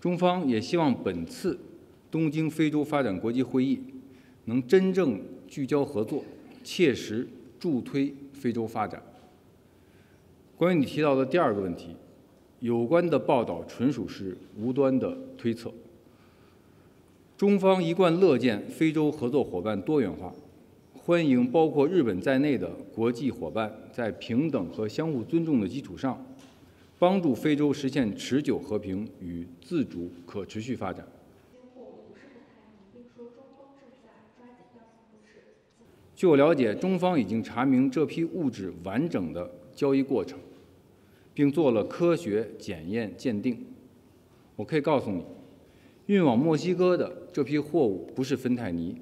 中方也希望本次东京非洲发展国际会议能真正聚焦合作，切实助推非洲发展。关于你提到的第二个问题，有关的报道纯属是无端的推测。中方一贯乐见非洲合作伙伴多元化，欢迎包括日本在内的国际伙伴在平等和相互尊重的基础上。帮助非洲实现持久和平与自主可持续发展。据我了解，中方已经查明这批物质完整的交易过程，并做了科学检验鉴定。我可以告诉你，运往墨西哥的这批货物不是芬太尼，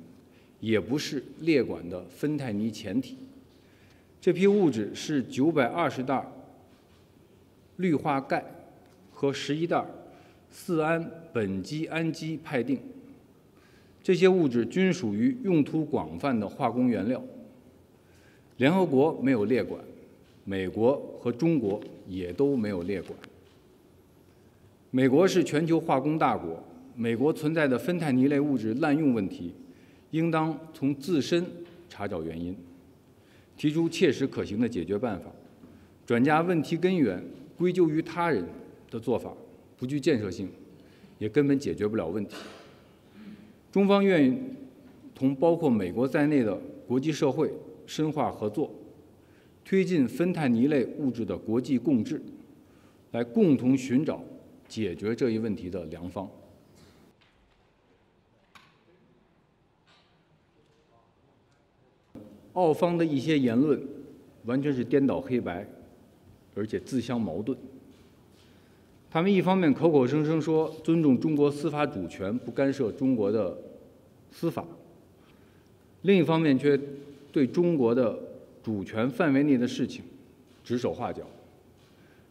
也不是列管的芬太尼前体。这批物质是九百二十袋。氯化钙和十一袋四胺苯基氨基哌啶，这些物质均属于用途广泛的化工原料。联合国没有列管，美国和中国也都没有列管。美国是全球化工大国，美国存在的芬太尼类物质滥用问题，应当从自身查找原因，提出切实可行的解决办法，转嫁问题根源。归咎于他人的做法不具建设性，也根本解决不了问题。中方愿意同包括美国在内的国际社会深化合作，推进芬太尼类物质的国际共治，来共同寻找解决这一问题的良方。澳方的一些言论完全是颠倒黑白。而且自相矛盾。他们一方面口口声声说尊重中国司法主权，不干涉中国的司法，另一方面却对中国的主权范围内的事情指手画脚，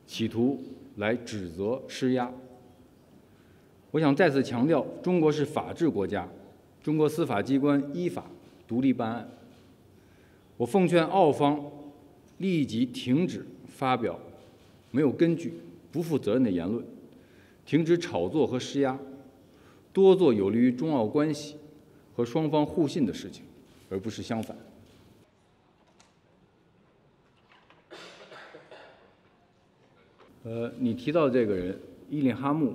企图来指责施压。我想再次强调，中国是法治国家，中国司法机关依法独立办案。我奉劝澳方立即停止。发表没有根据、不负责任的言论，停止炒作和施压，多做有利于中澳关系和双方互信的事情，而不是相反。呃，你提到这个人伊利哈木，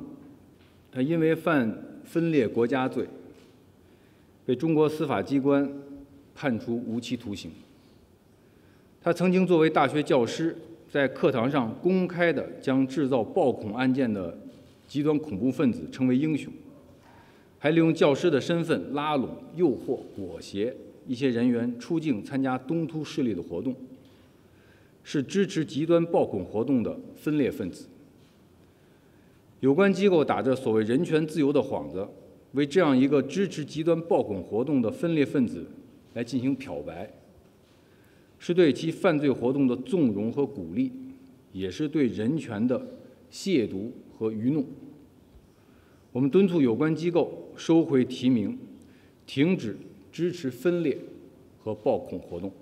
他因为犯分裂国家罪，被中国司法机关判处无期徒刑。他曾经作为大学教师。在课堂上公开的将制造暴恐案件的极端恐怖分子称为英雄，还利用教师的身份拉拢、诱惑、裹挟一些人员出境参加东突势力的活动，是支持极端暴恐活动的分裂分子。有关机构打着所谓人权自由的幌子，为这样一个支持极端暴恐活动的分裂分子来进行漂白。是对其犯罪活动的纵容和鼓励，也是对人权的亵渎和愚弄。我们敦促有关机构收回提名，停止支持分裂和暴恐活动。